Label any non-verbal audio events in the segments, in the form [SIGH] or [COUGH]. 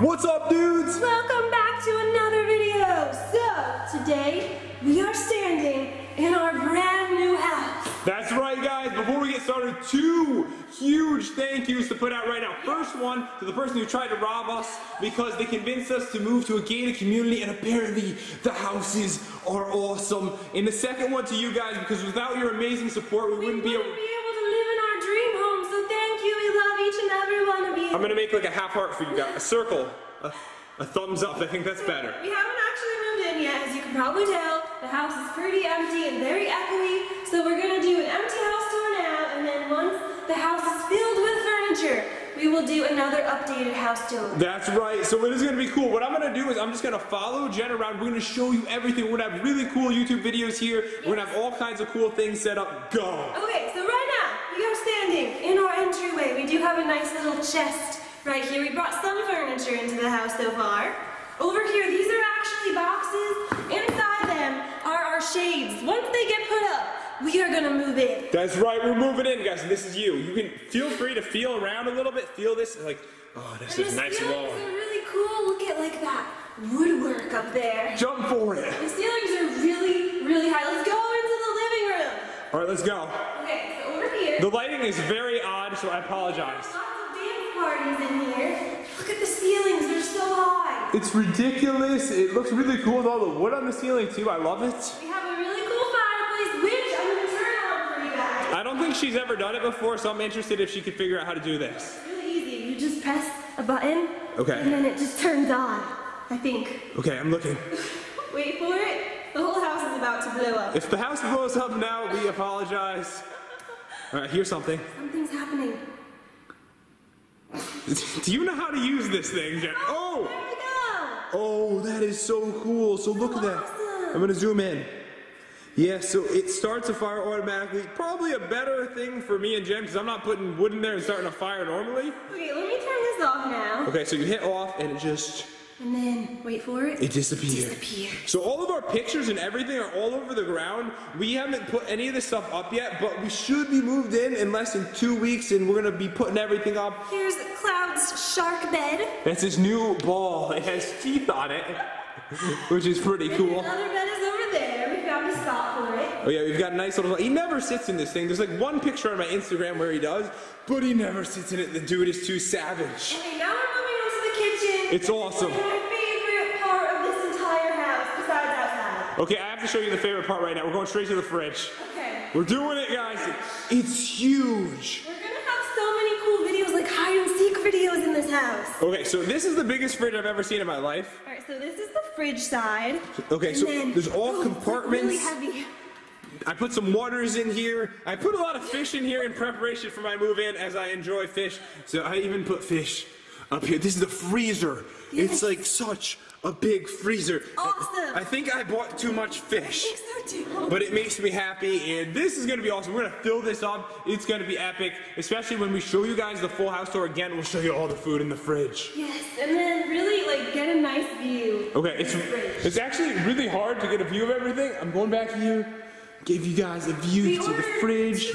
What's up, dudes? Welcome back to another video. So, today we are standing in our brand new house. That's right, guys. Before we get started, two huge thank yous to put out right now. First one to the person who tried to rob us because they convinced us to move to a gated community, and apparently the houses are awesome. And the second one to you guys because without your amazing support, we, We wouldn't wouldn't be able. be I'm gonna make like a half heart for you guys, a circle, a, a thumbs up. I think that's better. We haven't actually moved in yet, as you can probably tell. The house is pretty empty and very echoey, so we're gonna do an empty house tour now, and then once the house is filled with furniture, we will do another updated house tour. That's right. So it is going to be cool. What I'm going to do is I'm just going to follow Jen around. We're going to show you everything. We're going to have really cool YouTube videos here. We're going to have all kinds of cool things set up. Go. Okay, so right now, we are standing in our entryway. We do have a nice little chest right here. We brought some furniture into the house so far. Over here, these are actually boxes. Inside them are our shades. Once they get put up, we are gonna move in. That's right. We're moving in, guys. And this is you. You can feel free to feel around a little bit. Feel this. Like, oh, this And is nice ceilings wall. are really cool. Look at like that woodwork up there. Jump for it. The ceilings are really, really high. Let's go into the living room. All right, let's go. Okay, so over here. [LAUGHS] The lighting is very odd, so I apologize. Lots of dance parties in here. Look at the ceilings, they're so high. It's ridiculous. It looks really cool with all the wood on the ceiling, too. I love it. We have a really cool fireplace, which I'm gonna turn on for you guys. I don't think she's ever done it before, so I'm interested if she could figure out how to do this. It's really easy. You just press a button, Okay. and then it just turns on. I think. Okay, I'm looking. [LAUGHS] Wait for it. The whole house is about to blow up. If the house blows up now, we apologize. All right, here's something. Something's happening. [LAUGHS] Do you know how to use this thing, Jen? Oh, oh! There we go. Oh, that is so cool. So look at that. I'm gonna zoom in. Yeah, so it starts a fire automatically. Probably a better thing for me and Jen because I'm not putting wood in there and starting a fire normally. Okay, let me turn this off now. Okay, so you hit off and it just And then wait for it. it disappears. Disappear. So all of our pictures and everything are all over the ground. We haven't put any of this stuff up yet, but we should be moved in in less than two weeks, and we're gonna be putting everything up. Here's Cloud's shark bed. That's his new ball. It has teeth on it, [LAUGHS] which is pretty cool. Another bed is over there. We found a spot for it. Oh yeah, we've got a nice little. He never sits in this thing. There's like one picture on my Instagram where he does, but he never sits in it. The dude is too savage. Besides awesome. Okay, I have to show you the favorite part right now. We're going straight to the fridge. Okay. We're doing it, guys. It's huge. We're gonna have so many cool videos, like hide and seek videos in this house. Okay, so this is the biggest fridge I've ever seen in my life. All right, so this is the fridge side. Okay, And so then- there's all oh, it's, compartments. really heavy. I put some waters in here. I put a lot of fish in here in preparation for my move in as I enjoy fish. So I even put fish up here. This is the freezer. It's like such a big freezer. Awesome. I think I bought too much I fish. think so too. But it makes me happy, and this is gonna be awesome. We're gonna fill this up. It's gonna be epic, especially when we show you guys the full house tour again. We'll show you all the food in the fridge. Yes, and then really like get a nice view. Okay, it's it's actually really hard to get a view of everything. I'm going back here, give you guys a view We to the fridge.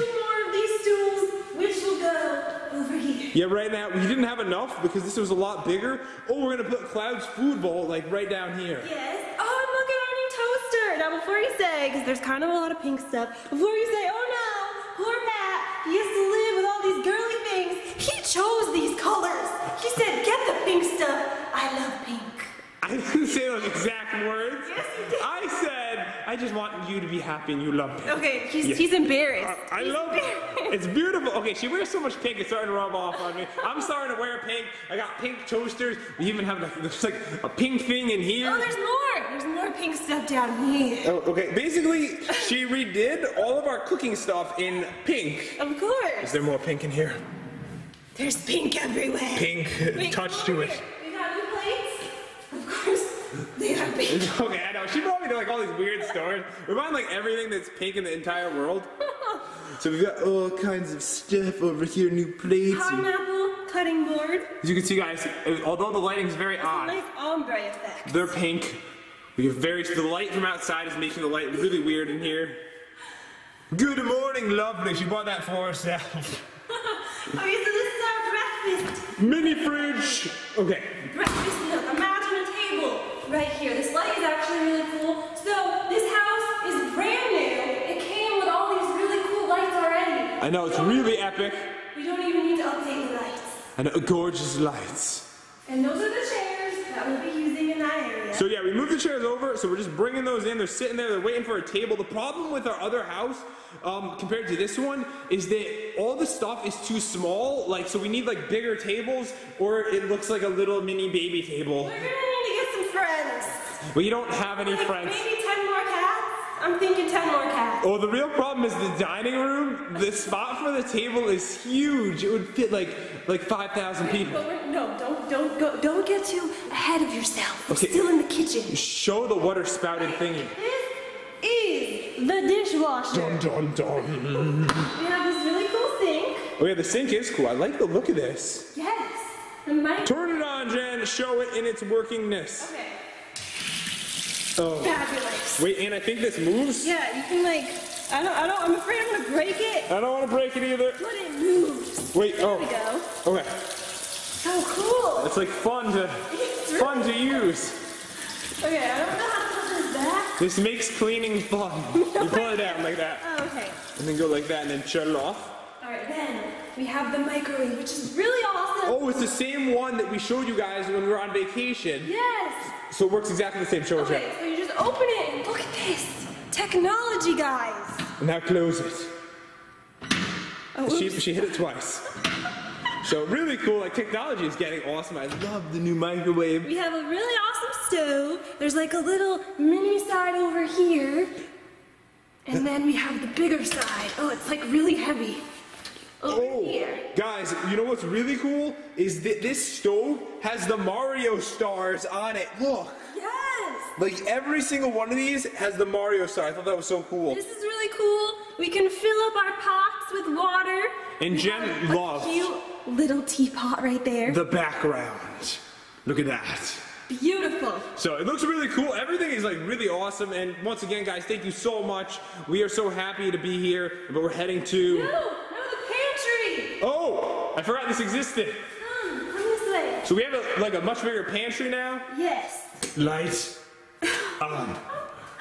Yeah, right now we didn't have enough because this was a lot bigger. Oh, we're gonna put Cloud's food bowl like right down here. Yes. Oh, and look at our new toaster. Now, before you say, because there's kind of a lot of pink stuff, before you say, oh no, poor Pat, he used to live with all these girly things. He chose these colors. He said, get the pink stuff. I love pink. I didn't say those exact words. Yes, you did. I said I just want you to be happy and you love pink. Okay, he's, Yeah. he's embarrassed. I love it. It's beautiful. Okay, she wears so much pink, it's starting to rub off on me. I'm starting to wear pink. I got pink toasters. We even have like, there's like a pink thing in here. Oh, there's more. There's more pink stuff down here. Oh, okay. Basically, she redid all of our cooking stuff in pink. Of course. Is there more pink in here? There's pink everywhere. Pink Wait, touch to it. here. We got new plates. Of course, they [LAUGHS] pink. Okay, I know. She brought me to like all these weird stores. We're buying like everything that's pink in the entire world. So we've got all kinds of stuff over here, new plates. and- Pineapple cutting board. As you can see, guys, although the lighting's very odd, Nice ombre effect. they're pink. We have very the light from outside is making the light really weird in here. Good morning, lovely. She bought that for herself. [LAUGHS] Okay, so this is our breakfast Mini fridge. Okay. Breakfast nook. Imagine a table right here. This I know it's really epic. We don't even need to update the lights. And gorgeous lights. And those are the chairs that we'll be using in that area. So yeah, we moved the chairs over, so we're just bringing those in. They're sitting there, they're waiting for a table. The problem with our other house, um, compared to this one, is that all the stuff is too small. Like, so we need like bigger tables, or it looks like a little mini baby table. We're gonna need to get some friends. But you don't have any Like friends. maybe 10 more cats? I'm thinking 10 more cats. Oh, the real problem is the dining room. The spot for the table is huge. It would fit like like 5,000 people. No, don't, don't go, don't get too ahead of yourself. We're Okay. still in the kitchen. Show the water spouted thingy. This is the dishwasher. Dun dun dun. We have this really cool sink. Oh yeah, the sink is cool. I like the look of this. Yes. Turn it on, Jen. Show it in its workingness. Okay. Oh. Fabulous. Wait, and I think this moves. Yeah, you can like. I don't. I don't. I'm afraid I'm gonna break it. I don't want to break it either. But it moves. Wait, There oh. we go. Okay. So cool. It's like fun to It's fun to really- use. Okay, I don't know how to put this back. This makes cleaning fun. [LAUGHS] You pull it down like that, Oh, okay. and then go like that, and then shut it off. All right, then we have the microwave, which is really awesome. Oh, it's the same one that we showed you guys when we were on vacation. Yes. So it works exactly the same. Show. Okay, so you just open it and look at this technology, guys. Now close it. Oh, She, she hit it twice. So really cool. Like technology is getting awesome. I love the new microwave. We have a really awesome stove. There's like a little mini side over here. And then we have the bigger side. Oh, it's like really heavy. Over Oh, here. guys, you know what's really cool is that this stove has the Mario stars on it. Look. Like every single one of these has the Mario star. I thought that was so cool. This is really cool. We can fill up our pots with water. And Jen loves cute little teapot right there. The background. Look at that. Beautiful. So it looks really cool. Everything is like really awesome. And once again, guys, thank you so much. We are so happy to be here. But we're heading to. No, no, the pantry. Oh, I forgot this existed. Come, come this way. So we have a, like a much bigger pantry now. Yes. Lights on.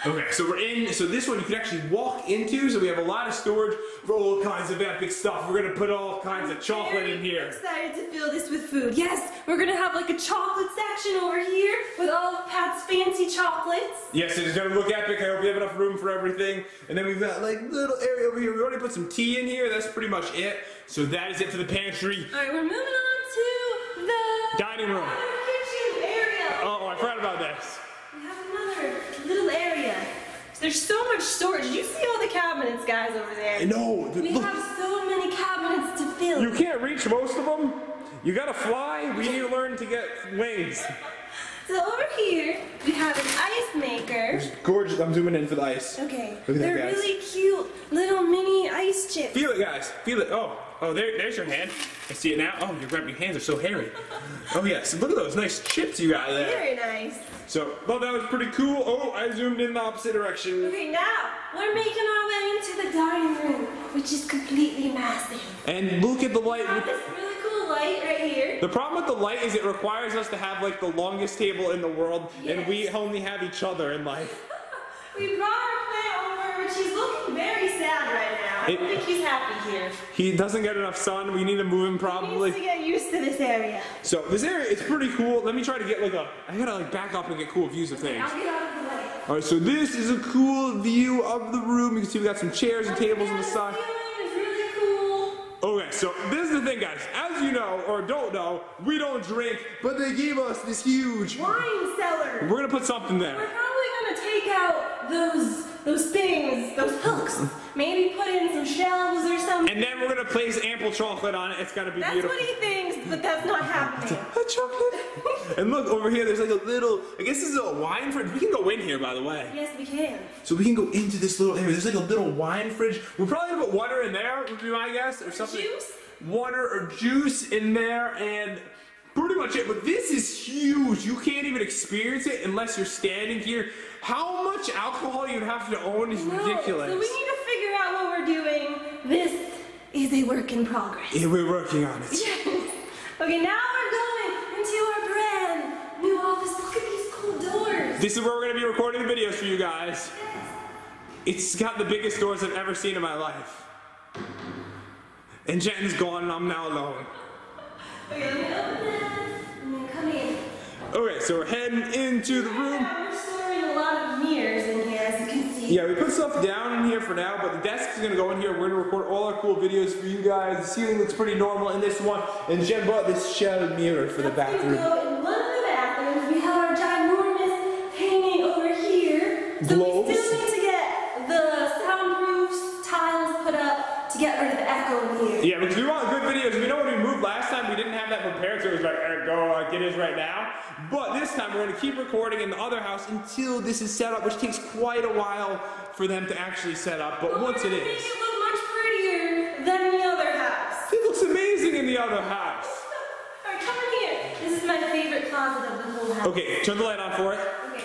Okay, so we're in. So this one you can actually walk into. So we have a lot of storage for all kinds of epic stuff. We're gonna put all kinds of chocolate in here. Excited to fill this with food. Yes, we're gonna have like a chocolate section over here with all of Pat's fancy chocolates. Yes, it is gonna look epic. I hope we have enough room for everything. And then we've got like little area over here. We already put some tea in here. That's pretty much it. So that is it for the pantry. All right, we're moving on to the Dining room. kitchen area. Oh, I forgot about this. We have another little area. There's so much storage. You see all the cabinets, guys, over there. No, th- We look. have so many cabinets to fill. You can't reach most of them. You gotta fly. We need to learn to get wings. So over here, we have an ice maker. It's Gorgeous. I'm zooming in for the ice. Okay, they're guys. really cute little mini ice chips. Feel it, guys. Feel it. Oh, oh, there, there's your hand. I see it now. Oh, your your hands are so hairy. Oh yes, look at those nice chips you got there. Very nice. So, thought that was pretty cool. Oh, I zoomed in the opposite direction. Okay, now we're making our way into the dining room, which is completely massive. And look at the light. We have this really cool light right here. The problem with the light is it requires us to have like the longest table in the world, and we only have each other in life. [LAUGHS] We brought our plant over, which he's looking very sad right now. I don't think he's happy here. He doesn't get enough sun. We need to move him He probably. needs to get used to this area. So this area is pretty cool. Let me try to get like a. I gotta like back up and get cool views of things. I'll get out of the way. All right, so this is a cool view of the room. You can see we got some chairs and oh, tables on the side. ceiling is really cool. Okay, so this is the thing, guys. As you know or don't know, we don't drink, but they gave us this huge. Wine cellar. We're gonna put something there. We're probably gonna take out those those things, those hooks. Maybe put in some shelves or something. And then we're gonna place ample chocolate on it. It's gonna be That's beautiful. what he thinks, but that's not happening. [LAUGHS] A chocolate. and look over here. There's like a little. I guess this is a wine fridge. We can go in here, by the way. yes, we can. So we can go into this little area. There's like a little wine fridge. We're probably gonna put water in there. Would be my guess, or something. Juice? Water or juice in there, and pretty much it, but this is huge. You can't even experience it unless you're standing here. How much alcohol you'd have to own is no, ridiculous. So we need to figure out what we're doing. This is a work in progress. Yeah, we're working on it. Yes. Okay, now we're going into our brand new office. Look at these cool doors. This is where we're going to be recording the videos for you guys. Yes. It's got the biggest doors I've ever seen in my life. And Jen's gone and I'm now alone. Okay, Okay, so we're heading into the room. Yeah, we're storing a lot of mirrors in here, as you can see. Yeah, we put stuff down in here for now, but the desk is gonna go in here. We're gonna record all our cool videos for you guys. The ceiling looks pretty normal in this one, and Jen bought this shell mirror for the bathroom. go in one of the bathrooms. We have our ginormous hanging over here. So Globes. we still need to get the soundproof tiles put up to get rid of the echo in here. Yeah, because we want good videos. We know when we moved last time, we didn't have that prepared, so it was like, go uh, like it is right now. But this time, we're going to keep recording in the other house until this is set up, which takes quite a while for them to actually set up. But once it is, Make it look much prettier than the other house. it looks amazing in the other house. Alright, come in here. This is my favorite closet of the whole house. Okay, turn the light on for it. Okay.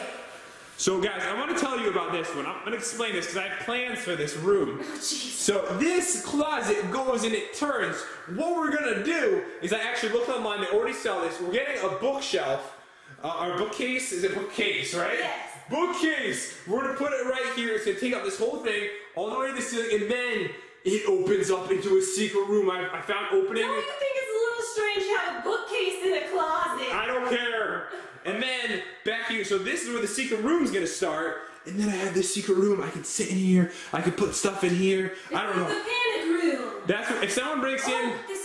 So, guys, I want to tell you about this one. I'm going to explain this because I have plans for this room. Oh, jeez. So this closet goes and it turns. What we're gonna do is I actually looked online. They already sell this. We're getting a bookshelf. Uh, our bookcase is a bookcase, right? Yes. Bookcase. We're gonna put it right here. It's gonna take up this whole thing all the way to the ceiling, and then it opens up into a secret room. I, I found opening. Don't you think it's a little strange to have a bookcase in a closet? I don't care. And then back here, so this is where the secret room's gonna start. And then I have this secret room. I can sit in here. I can put stuff in here. I don't This know. the panic room. That's what, if someone breaks in. Oh, this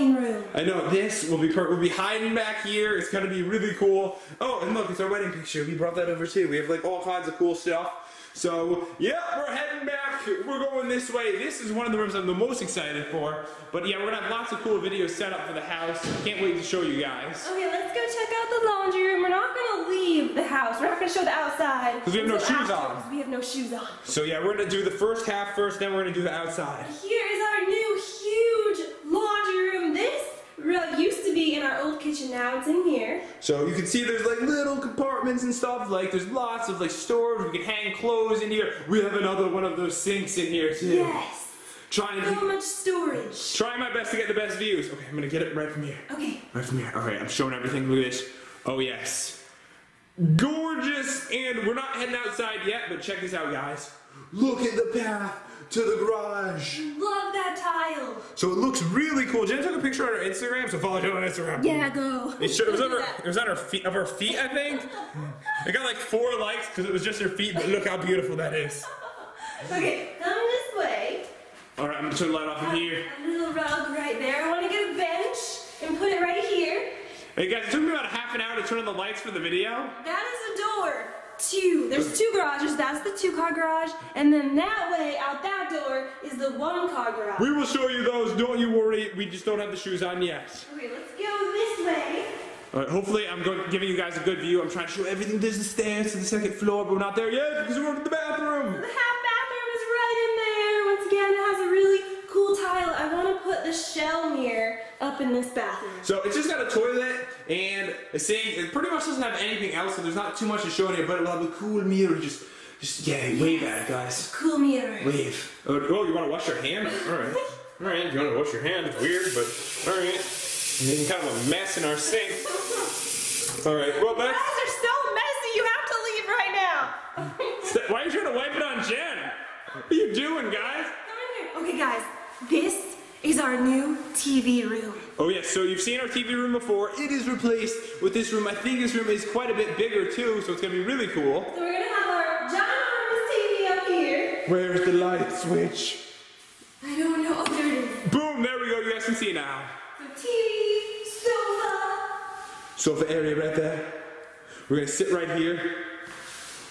is the perfect hurricane room. I know this will be per- we'll be hiding back here. It's gonna be really cool. Oh, and look, it's our wedding picture. We brought that over too. We have like all kinds of cool stuff. So yeah, we're heading back. We're going this way. This is one of the rooms I'm the most excited for. But yeah, we're gonna have lots of cool videos set up for the house. Can't wait to show you guys. Okay, let's go check out the laundry room. We're not gonna leave the house. We're not gonna show the outside. Because we have no shoes on. We have no shoes on. So yeah, we're gonna do the first half first, then we're gonna do the outside. Here is our new huge laundry room. This room used to be in our old kitchen. Now it's in here. So you can see there's like little compartments and stuff. Like there's lots of like storage. We can hang clothes in here. We have another one of those sinks in here too. Yes. Trying So much storage. trying my best to get the best views. Okay, I'm gonna get it right from here. Okay. Right from here. Okay, I'm showing everything. Look at this. Oh yes. Gorgeous. And we're not heading outside yet, but check this out, guys. Look at the path to the garage. Love that tile. So it looks really cool. Jen took a picture on her Instagram, so follow her on Instagram. Yeah, go. It, showed, it was on her. [LAUGHS] It was on her feet. Of her feet, I think. It got like four likes because it was just her feet. But look how beautiful that is. Okay, come this way. All right, I'm gonna turn the light off in here. A little rug right there. I want to get a bench and put it right here. Hey guys, it took me about a half an hour to turn on the lights for the video. That is a door. Two. There's two garages. That's the two car garage. And then that way, out that door, is the one car garage. We will show you those. Don't you worry. We just don't have the shoes on yet. Okay, let's go this way. All right, hopefully, I'm going, giving you guys a good view. I'm trying to show everything. There's the stairs to the second floor, but we're not there yet because we're in the bathroom. The half bathroom is right in there. Once again, it has a really cool tile. I want to put the shell mirror up in this bathroom. So it's just got a toilet and a sink. It pretty much doesn't have anything else, so there's not too much to show in here. But it will have a cool mirror. Just, just yeah, wave at it, guys. Cool mirror. Wave. Oh, oh, you want to wash your hand? All right. All right. You want to wash your hand, it's weird, but all right. Making kind of a mess in our sink. All right. Well, You guys that's. are so messy. You have to leave right now. [LAUGHS] Why are you trying to wipe it on Jen? What are you doing, guys? Come in here. Okay, guys. This is our new TV room. Oh yes, so you've seen our TV room before. It is replaced with this room. I think this room is quite a bit bigger too, so it's gonna be really cool. So we're gonna have our ginormous TV up here. Where's the light switch? I don't know. Oh, there it is. Boom, there we go. You guys can see now. So TV, sofa. Sofa area right there. We're gonna sit right here.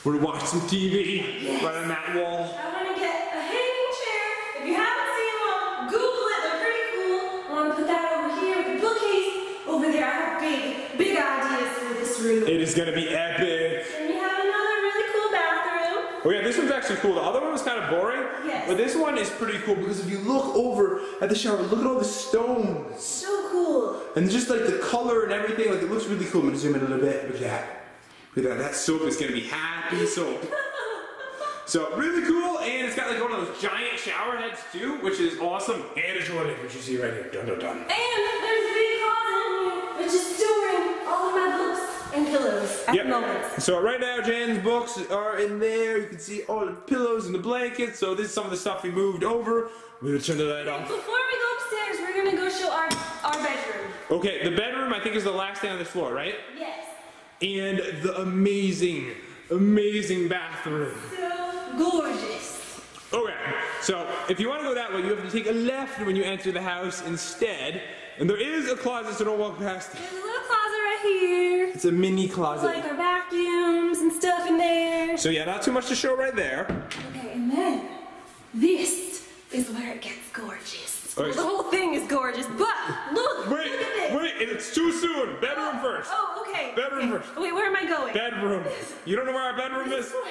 We're gonna watch some TV Yes. right on that wall. I want to get a hanging chair. If you haven't seen one, Google it. They're pretty cool. I want to put that over here with the bookcase over there. I have big, big ideas for this room. It is gonna be epic. And we have another really cool bathroom. Oh yeah, this one's actually cool. The other one was kind of boring, Yes. but this one is pretty cool because if you look over at the shower, look at all the stones. So cool. And just like the color and everything, like it looks really cool. I'm gonna zoom in a little bit, but yeah. Look at that, that soap is gonna be happy soap. [LAUGHS] So really cool, and it's got like one of those giant shower heads too, which is awesome. And a toilet, which you see right here. Dun dun dun. And there's a big closet in here, which is storing all of my books. And pillows at Yep. the moment. So right now, Jen's books are in there. You can see all the pillows and the blankets. So this is some of the stuff we moved over. We would turn the light off. Before we go upstairs, we're gonna go show our, our bedroom. Okay, the bedroom I think is the last thing on this floor, right? Yes. And the amazing, amazing bathroom. So gorgeous. Okay, so if you want to go that way, you have to take a left when you enter the house instead. And there is a closet, so don't walk past it. There's a little closet right here. It's a mini closet. like our vacuums and stuff in there. So yeah, not too much to show right there. Okay, and then this is where it gets gorgeous. Oh, Alright. The whole thing is gorgeous, but look, Wait, look wait, it's too soon. Bedroom oh, first. Oh, okay. Bedroom okay. first. Wait, where am I going? Bedroom. You don't know where our bedroom is? [LAUGHS]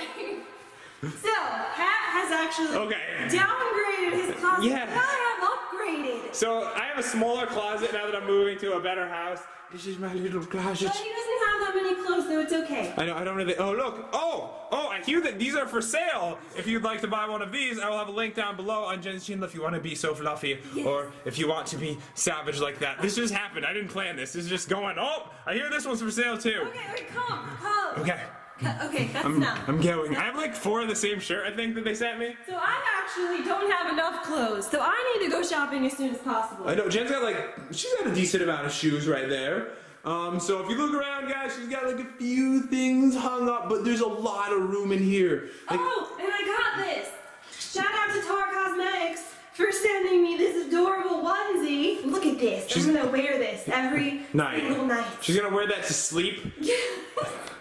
So, Pat has actually Okay. downgraded his closet. Yes. But I have upgraded. So I have a smaller closet now that I'm moving to a better house. This is my little closet. But he doesn't have that many clothes, so it's okay. I know, I don't really. Oh, look. Oh, oh, I hear that these are for sale. If you'd like to buy one of these, I will have a link down below on Jen's channel if you want to be so fluffy Yes. or if you want to be savage like that. This just happened. I didn't plan this. This is just going. Oh, I hear this one's for sale too. Okay, okay, come, come. Okay. [LAUGHS] Okay, that's I'm, enough. I'm going. I have like four of the same shirt, I think, that they sent me. So I actually don't have enough clothes, so I need to go shopping as soon as possible. I know Jen's got like she's got a decent amount of shoes right there. Um, so if you look around, guys, she's got like a few things hung up, but there's a lot of room in here. Like, Oh, and I got this. Shout out to Tarte Cosmetics for sending me this adorable onesie. Look at this. She's- I'm gonna wear this every [LAUGHS] Night. single night. she's gonna wear that to sleep. [LAUGHS]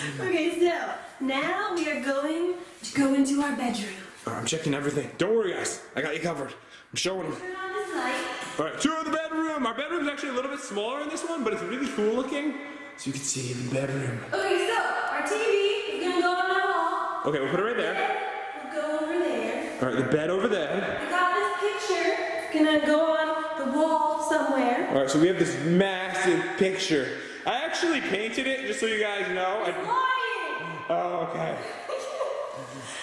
[LAUGHS] okay, so now we are going to go into our bedroom. All right, I'm checking everything. Don't worry, guys. I got you covered. I'm showing them. Turn on this light. All right, tour of the bedroom. Our bedroom's actually a little bit smaller in this one, but it's really cool looking. So you can see the bedroom. Okay, so our TV is gonna go on my wall. Okay, we'll put it right there. Will go over there. All right, the bed over there. I got this picture. It's gonna go on the wall somewhere. All right, so we have this massive picture. I actually painted it, just so you guys know. I, Lying. oh, okay. [LAUGHS]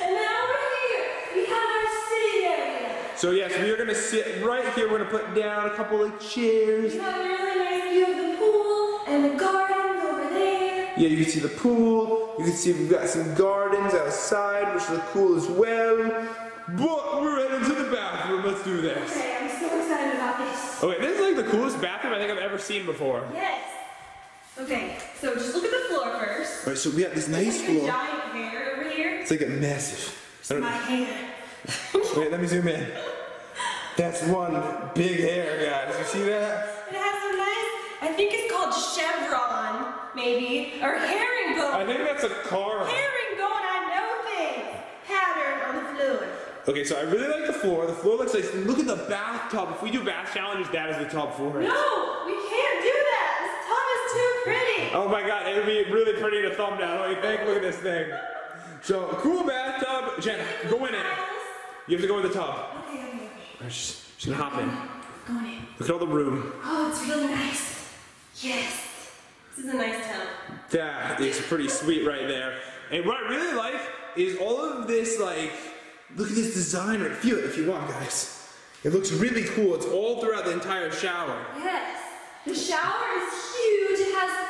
And then over here, we have our sitting area. So yes, we are gonna sit right here. We're gonna put down a couple of chairs. We have a really nice view of the pool and the gardens over there. Yeah, you can see the pool. You can see we've got some gardens outside, which look cool as well. But we're heading to the bathroom. Let's do this. Okay, I'm so excited about this. Okay, this is like the coolest bathroom I think I've ever seen before. Yes. Okay, so just look at the floor first. All right, so we have this nice Like a floor. giant hair over here. It's like a massive. I don't My hair. [LAUGHS] Wait, let me zoom in. That's one big hair, guys. You see that? It has a nice, I think it's called chevron, maybe, or herringbone. I think that's a car. Herringbone, I know things. Pattern on the floor. Okay, so I really like the floor. The floor looks nice. Look at the bathtub. If we do bath challenges, that is the top floor. No, we can't do that. This tub is too pretty. Oh my god, it would be really pretty in a thumbnail. What do you think? Look at this thing. So, cool bathtub. Jen, go in it. You have to go in the tub. Okay, okay, She's, she's gonna hop in. Going in. Look at all the room. Oh, it's really nice. Yes. This is a nice tub. That is pretty sweet right there. And what I really like is all of this, like, look at this design right. Feel it if you want, guys. It looks really cool. It's all throughout the entire shower. Yes. The shower is huge. It has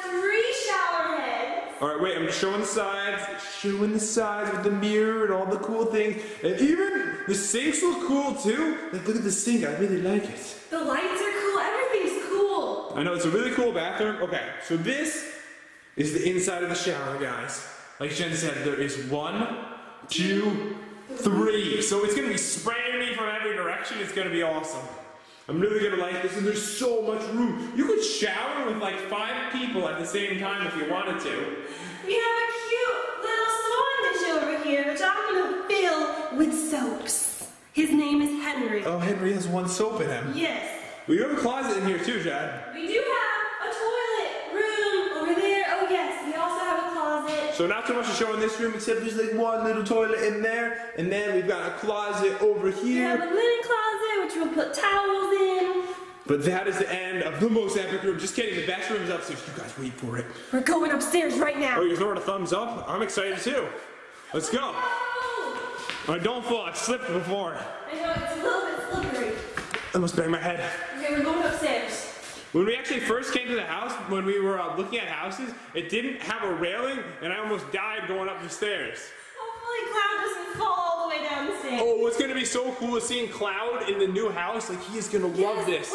three shower heads. Alright, wait, I'm showing the sides, showing the sides with the mirror and all the cool things. And even the sinks look cool too. Like, look at the sink, I really like it. The lights are cool. Everything's cool. I know it's a really cool bathroom. Okay, so this is the inside of the shower, guys. Like Jen said, there is one, two, three. So it's gonna be spraying me from every direction. It's gonna be awesome. I'm really gonna like this, and there's so much room. You could shower with like five people at the same time if you wanted to. We have a cute little swan dish over here, which I'm gonna fill with soaps. His name is Henry. Oh, Henry has one soap in him. Yes. We have a closet in here too, Chad. We do have a toilet room over there. Oh yes, we also have a closet. So not too much to show in this room, except there's like one little toilet in there, and then we've got a closet over here. We have a linen closet, which we'll put towels in. But that is the end of the most epic room. Just kidding, the best room's upstairs. You guys wait for it. We're going upstairs right now. Oh, you're throwing a thumbs up? I'm excited too. Let's go. Oh, All right, don't fall. I slipped before. I know it's a little bit slippery. I almost banged my head. Okay, we're going upstairs. When we actually first came to the house, when we were uh, looking at houses, it didn't have a railing, and I almost died going up the stairs. Hopefully Cloud doesn't fall all the way down the stairs. Oh, it's gonna be so cool is seeing Cloud in the new house. Like, he is gonna love Yes, this.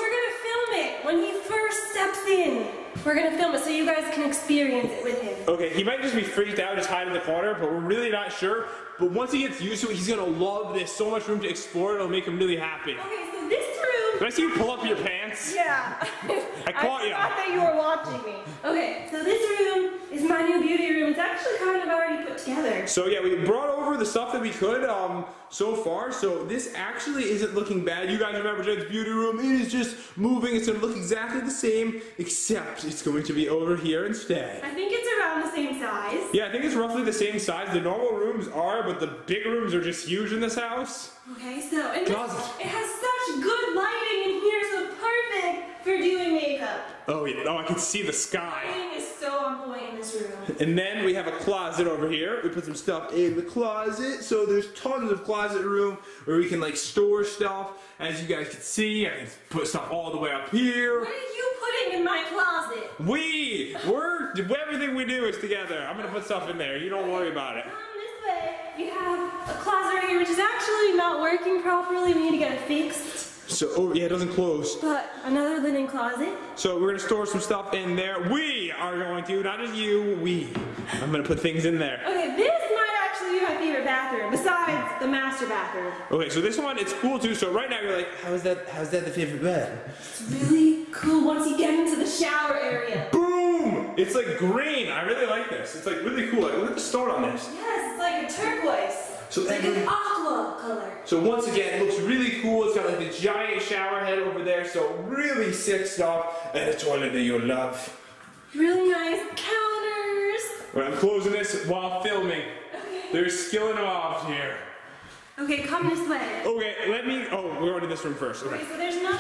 When he first steps in. We're gonna film it so you guys can experience it with him. Okay, he might just be freaked out, just hide in the corner, but we're really not sure. But once he gets used to it, he's gonna love this. So much room to explore, it'll make him really happy. Okay, so this room. Did I see you pull up your pants? Yeah. [LAUGHS] I caught ya. forgot that you were watching me. Okay, so this room is my new beauty room. It's actually kind of already put together. So yeah, we brought over the stuff that we could um, so far. So this actually isn't looking bad. You guys remember Jen's beauty room? It is just moving. It's gonna look exactly the same, except it's going to be over here instead. I think it's around the same size. Yeah, I think it's roughly the same size. The normal rooms are, but the big rooms are just huge in this house. Okay, so and this, it has such good lighting in here, so it's perfect for doing makeup. Oh yeah, oh I can see the sky. Lighting is so on point in this room. And then we have a closet over here. We put some stuff in the closet. So there's tons of closet room where we can like store stuff. As you guys can see, I can put stuff all the way up here. What are you putting in my closet? We, we're, everything we do is together. I'm gonna put stuff in there. You don't worry about it. Um, this way, you have a closet right here, which is actually not working properly. We need to get it fixed. So, oh yeah, it doesn't close. But another linen closet. So we're gonna store some stuff in there. We are going to, not just you, we. I'm gonna put things in there. Okay, this might actually be my favorite bathroom, besides the master bathroom. Okay, so this one, it's cool too. So right now you're like, how's that, how's that the favorite bed? It's really cool once you get into the shower area. Boom! It's like green. I really like this. It's like really cool. Like, look at the start on this. Yes, it's like a turquoise. So it's like every- an aqua color. So once again, it looks really cool. It's got like the giant shower head over there. So really sick stuff. And a toilet that you'll love. Really nice counters. I'm closing this while filming. Okay. There's skill involved here. Okay, come this way. Okay, let me. Oh, we're going to this room first. Okay, Okay. so there's another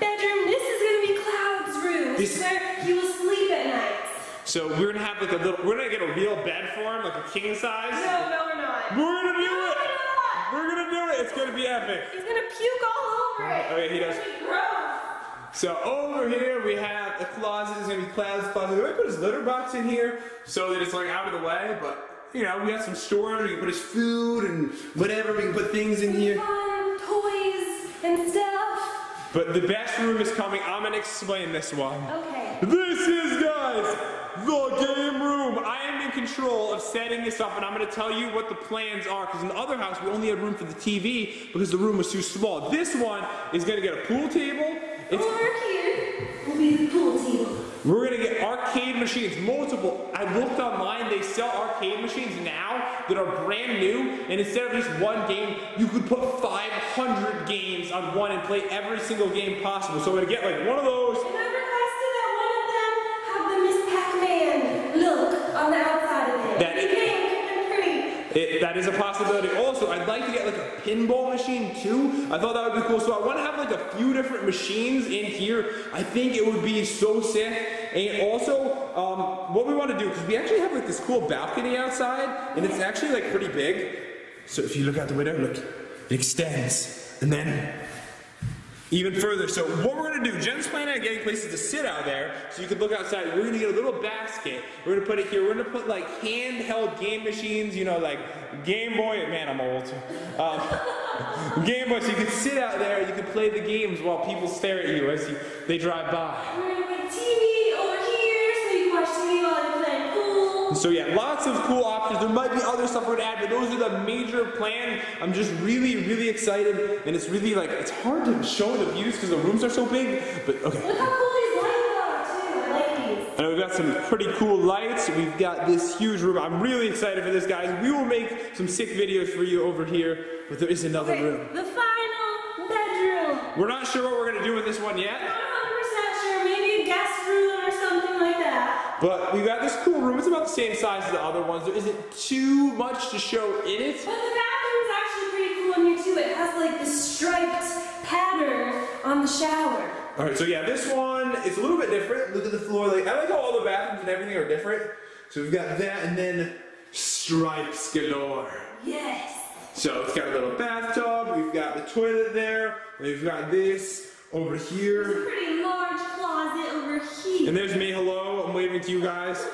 bedroom. This is gonna be Cloud's room. This, This- is where he will sleep at night. So we're gonna have like a little. We're gonna get a real bed for him, like a king size. No, no, we're not. We're gonna do No, it. we're. We're gonna do it. It's gonna be epic. He's gonna puke all over it. Oh, okay, he does. So over here we have a closet. It's gonna be Cloud's closet. We might put his litter box in here so that it's like out of the way. But you know, we got some storage. We can put his food and whatever. We can put things in here. Fun toys and stuff. But the best room is coming. I'm gonna explain this one. Okay. This is, guys, the game room. I am in control of setting this up, and I'm gonna tell you what the plans are. Because in the other house, we only had room for the TV because the room was too small. This one is gonna get a pool table. It's Over here will be the pool table. We're gonna get arcade machines, multiple. I looked online, they sell arcade machines now that are brand new, and instead of just one game, you could put 500 games on one and play every single game possible. So I'm gonna get like one of those. On the outside of it. That- Be pink and pretty. It, that is a possibility. Also, I'd like to get like a pinball machine too. I thought that would be cool. So I want to have like a few different machines in here. I think it would be so sick. And also, um, what we want to do, because we actually have like this cool balcony outside, and it's actually like pretty big. So if you look out the window, look, it extends, and then even further. So what we're gonna do, Jen's planning on getting places to sit out there, so you can look outside. We're gonna get a little basket. We're gonna put it here. We're gonna put like handheld game machines, you know, like Game Boy. Man, I'm old. Um, [LAUGHS] game Boy, so you can sit out there. You can play the games while people stare at you as you, they drive by. So yeah, lots of cool options. There might be other stuff we're gonna add, but those are the major plan. I'm just really, really excited, and it's really like it's hard to show the views because the rooms are so big. But okay. Look how cool these lights are too. I like these. And we've got some pretty cool lights. We've got this huge room. I'm really excited for this, guys. We will make some sick videos for you over here, but there is another Okay, room. the final bedroom. We're not sure what we're gonna do with this one yet, 100% sure. Maybe a guest room or something like that. But we've got this cool room. It's about the same size as the other ones. There isn't too much to show in it. But the bathroom's actually pretty cool in here too. It has like this striped pattern on the shower. All right, so yeah, this one is a little bit different. Look at the floor. Like I like how all the bathrooms and everything are different. So we've got that, and then stripes galore. Yes. So it's got a little bathtub. We've got the toilet there. We've got this over here. Large closet. over here. And there's me, hello, I'm waving to you guys.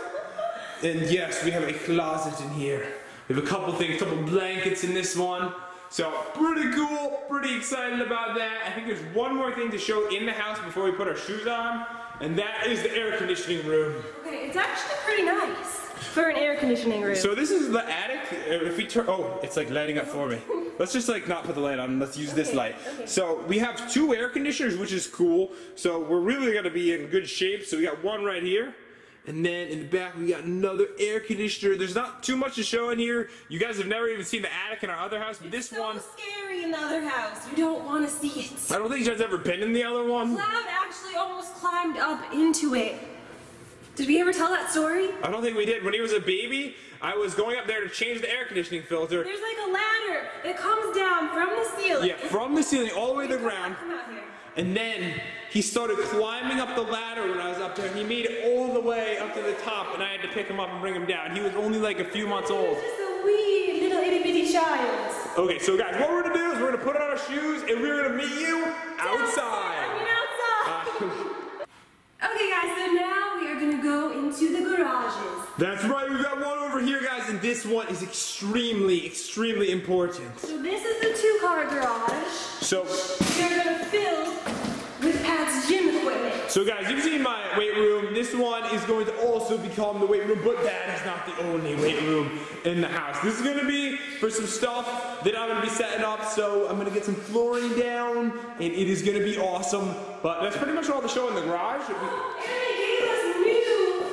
And yes, we have a closet in here. We have a couple things, a couple blankets in this one. So pretty cool, pretty excited about that. I think there's one more thing to show in the house before we put our shoes on, and that is the air conditioning room. Okay, it's actually pretty nice for an air conditioning room. So this is the attic. If we turn, oh, it's like lighting up for me. Let's just like not put the light on. Let's use this light. So we have two air conditioners, which is cool. So we're really gonna be in good shape. So we got one right here. And then in the back, we got another air conditioner. There's not too much to show in here. You guys have never even seen the attic in our other house, but this so one, scary in the other house. You don't want to see it. I don't think you guys ever been in the other one. Cloud actually almost climbed up into it. Did we ever tell that story? I don't think we did. When he was a baby, I was going up there to change the air conditioning filter. There's like a ladder. It comes down from the ceiling. Yeah, from the ceiling all the way to the ground. Come out here. And then he started climbing up the ladder when I was up there, he made it all the way up to the top, and I had to pick him up and bring him down. He was only like a few months old. Just a wee little itty bitty child. Okay, so guys, what we're gonna do is we're gonna put on our shoes, and we're gonna meet you I outside. mean outside. Uh, that's right, we've got one over here, guys, and this one is extremely, extremely important. So this is the two-car garage. So, They're gonna fill with Pat's gym equipment. so guys, you've seen my weight room. This one is going to also become the weight room, but that is not the only weight room in the house. This is gonna be for some stuff that I'm gonna be setting up. So I'm gonna get some flooring down, and it is gonna be awesome. But that's pretty much all the show in the garage. Oh, And they gave us new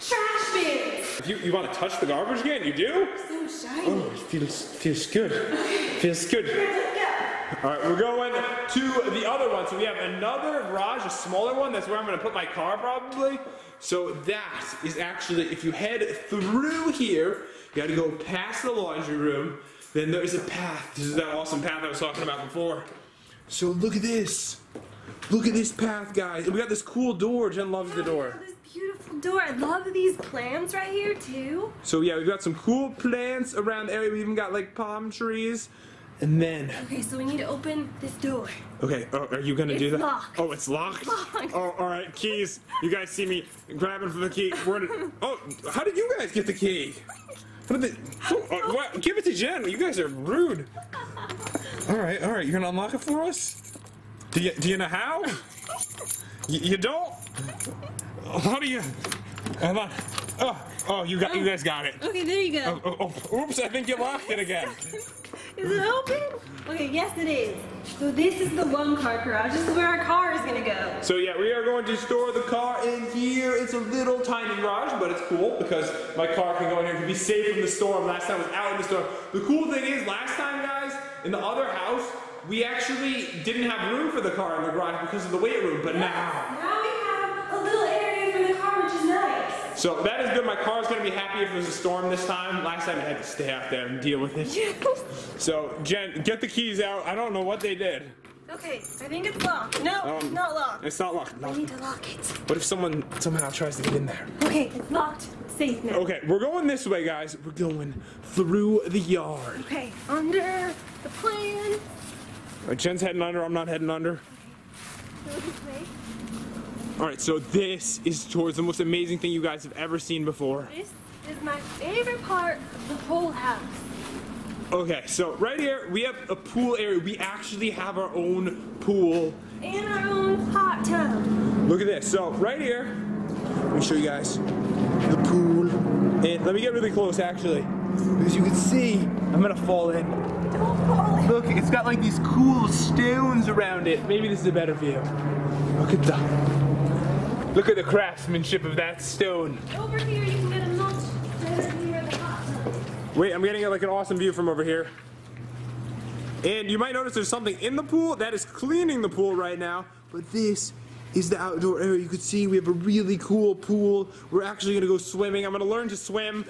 trash bins. If you, you want to touch the garbage again? you do? So shiny. Oh, it feels feels good. Feels good. All right, we're going to the other one. So we have another garage, a smaller one. That's where I'm going to put my car probably. So that is actually, if you head through here, you got to go past the laundry room. Then there's a path. This is that awesome path I was talking about before. So look at this. Look at this path, guys. And we got this cool door. Jen loves the door. Beautiful door. I love these plants right here too. So yeah, we've got some cool plants around the area. We even got like palm trees. And then, Okay, so we need to open this door. okay, oh, are you gonna do It's that? locked. Oh, it's locked. Locked. Oh, all right, keys. You guys see me grabbing for the key. Where did, oh, how did you guys get the key? Did they, oh, uh, [LAUGHS] what? Give it to Jen. You guys are rude. All right, all right. You're gonna unlock it for us? Do you do you know how? [LAUGHS] You, you don't? How do you? Hold on. Oh, oh, you got you oh. guys got it. Okay, there you go. Oh, oh, oh oops, I think you locked it again. [LAUGHS] Is it open? Okay, yes it is. So this is the one car garage. This is where our car is gonna go. So yeah, we are going to store the car in here. It's a little tiny garage, but it's cool because my car can go in here to be safe from the storm. Last time I was out in the storm. The cool thing is, last time, guys, in the other house, we actually didn't have room for the car in the garage because of the weight room, but now. Now So that is good. My car is gonna be happy if there's a storm this time. Last time I had to stay out there and deal with it. [LAUGHS] So Jen, get the keys out. I don't know what they did. okay, I think it's locked. No, Um, it's not locked. It's not locked. I need to lock it. What if someone somehow tries to get in there? Okay, it's locked. Safe now. Okay, we're going this way, guys. We're going through the yard. Okay, under the plan. Right, Jen's heading under. I'm not heading under. Go this way. All right, so this is towards the most amazing thing you guys have ever seen before. This is my favorite part of the whole house. Okay, so right here we have a pool area. We actually have our own pool. And our own hot tub. Look at this. So right here, let me show you guys the pool. And let me get really close, actually, because you can see I'm gonna fall in. Don't fall in. Look, it's got like these cool stones around it. Maybe this is a better view. Look at the look at the craftsmanship of that stone. Over here, you can get a much better view of the hot tub. Wait, I'm getting like an awesome view from over here. And you might notice there's something in the pool that is cleaning the pool right now. But this is the outdoor area. You can see we have a really cool pool. We're actually gonna go swimming. I'm gonna learn to swim.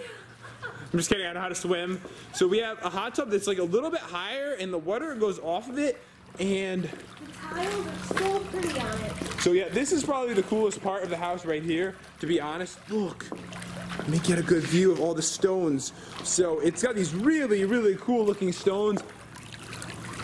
I'm just kidding, I know how to swim. So we have a hot tub that's like a little bit higher and the water goes off of it. And The tiles are so pretty on it. so yeah, this is probably the coolest part of the house right here, to be honest. Look, let me get a good view of all the stones. So it's got these really, really cool looking stones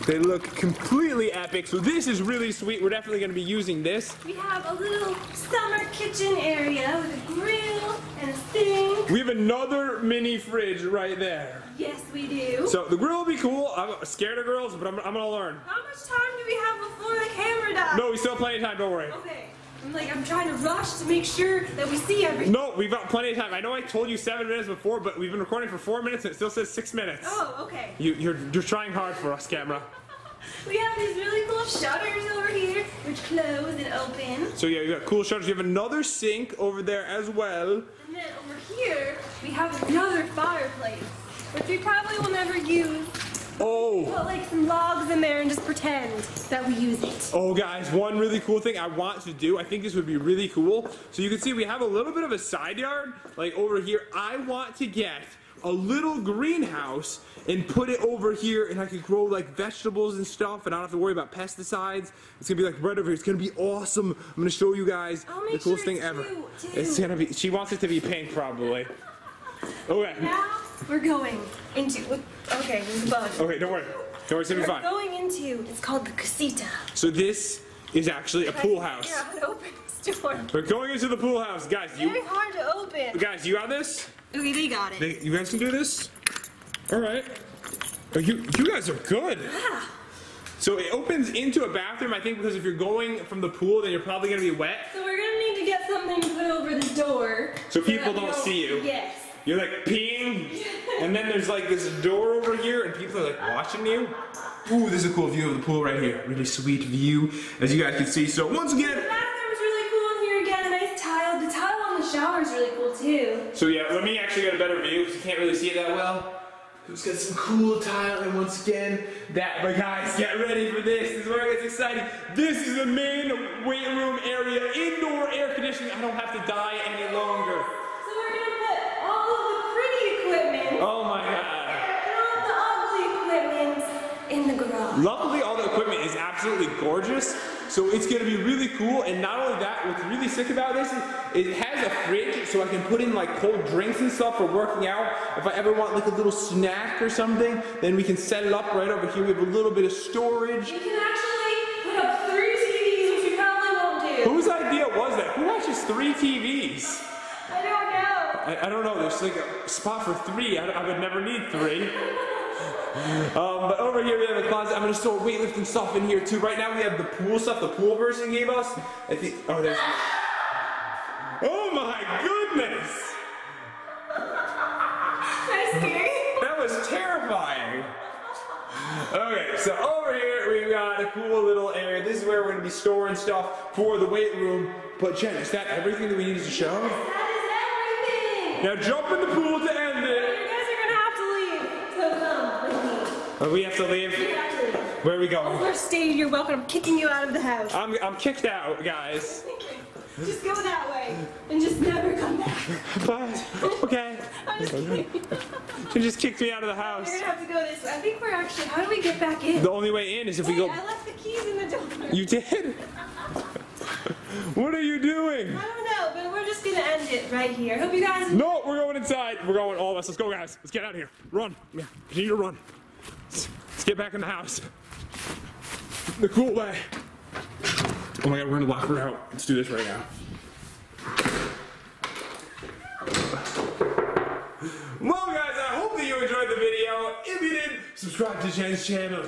They look completely epic. So this is really sweet. We're definitely going to be using this. We have a little summer kitchen area with a grill and a sink. We have another mini fridge right there. Yes, we do. So the grill will be cool. I'm scared of grills, but I'm, I'm gonna learn. How much time do we have before the camera dies? No, we still have plenty of time. Don't worry. Okay. I'm like, I'm trying to rush to make sure that we see everything. No, we've got plenty of time. I know I told you seven minutes before, but we've been recording for four minutes and it still says six minutes. Oh, okay. You, you're, you're trying hard for us, camera. [LAUGHS] We have these really cool shutters over here, which close and open. So yeah, you got cool shutters. You have another sink over there as well. And then over here, we have another fireplace, which we probably will never use. Oh, Put like some logs in there and just pretend that we use it. oh guys, one really cool thing I want to do. I think this would be really cool. So you can see we have a little bit of a side yard, like over here. I want to get a little greenhouse and put it over here and I could grow like vegetables and stuff and I don't have to worry about pesticides. It's gonna be like right over here. It's gonna be awesome. I'm gonna show you guys the coolest sure thing ever. two. It's gonna be, she wants it to be pink probably. [LAUGHS] Okay. We're going into. Okay, there's a bug. Okay, don't worry. Don't worry, it's gonna be We're fine. going into. It's called the casita. So this is actually a pool house. Yeah, how to open this door. We're going into the pool house. Guys, you Very hard to open. guys, you got this? Okay, they got it. They, you guys can do this? Alright. Oh, you you guys are good. Yeah. So it opens into a bathroom, I think because if you're going from the pool, then you're probably gonna be wet. So we're gonna need to get something to put over the door. So people that we don't see you. Yes. You're like peeing, and then there's like this door over here, and people are like watching you. Ooh, this is a cool view of the pool right here. Really sweet view, as you guys can see. So once The again, bathroom's really cool in here again. Nice tile. The tile on the shower is really cool too. So yeah, let me actually get a better view because you can't really see it that well. It's got some cool tile, and once again, that. But guys, get ready for this. This is where it gets exciting. This is the main weight room area, indoor air conditioning. I don't have to die any longer. So we're gonna put all of the pretty equipment Oh my god. and all the ugly equipment in the garage. Luckily, all the equipment is absolutely gorgeous, so it's gonna be really cool. And not only that, what's really sick about this is it has a fridge, so I can put in like cold drinks and stuff for working out. If I ever want like a little snack or something, then we can set it up right over here. We have a little bit of storage. You can actually put up three TVs, which we probably won't do. Whose idea was that? Who watches three TVs? I don't know. I, don't know. There's like a spot for three. I, I would never need three. Um, but over here we have a closet. I'm gonna store weightlifting stuff in here too. Right now we have the pool stuff the pool person gave us. I think. Oh, there's. [LAUGHS] Oh my goodness! That's scary. That was terrifying. Okay, so over here we've got a cool little area. This is where we're gonna be storing stuff for the weight room. But Jen, is that everything that we needed to show? That is everything. Now jump in the pool to end it. You guys are gonna have to leave. So come with me. Oh, we have to leave. You have to leave. Where are we going? Oh, Overstayed, you're welcome. I'm kicking you out of the house. I'm, I'm kicked out, guys. [LAUGHS] Just go that way and just never come back. [LAUGHS] But, okay. [LAUGHS] I'm just kidding. She just kicked me out of the house. We're gonna have to go this way. I think we're actually. How do we get back in? The only way in is if we go. I left the keys in the door. You did? [LAUGHS] What are you doing? I don't know, but we're just gonna end it right here. Hope you guys. No, we're going inside. We're going, all of us. Let's go, guys. Let's get out of here. Run. Yeah, Need to run. Let's, let's get back in the house. The cool way. Oh my god, we're gonna lock her out. Let's do this right now. Well, guys, I hope that you enjoyed the video. If you did, subscribe to Jen's channel.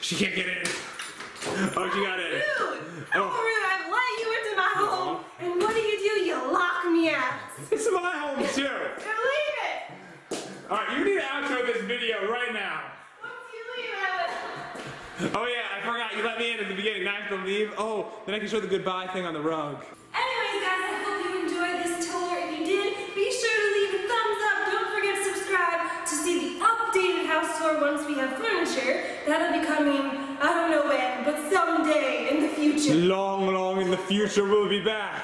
She can't get in. Oh, she got in. Dude, Oh. I'm rude. I've let you into my home, and what do you do? You lock me. It's my home, too. Leave it. Alright, you need to outro this video right now. You leave it. Oh yeah, I forgot. You let me in at the beginning. Now I have to leave. Oh, then I can show the goodbye thing on the rug. Anyways, guys, I hope you enjoyed this tour. If you did, be sure to leave a thumbs up. Don't forget to subscribe to see the updated house tour once we have furniture. That'll be coming, I don't know when, but someday in the future. Long, long in the future, we'll be back.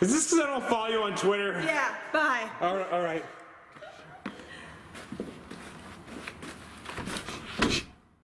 Is this because I don't follow you on Twitter? Yeah, bye. All right. All right.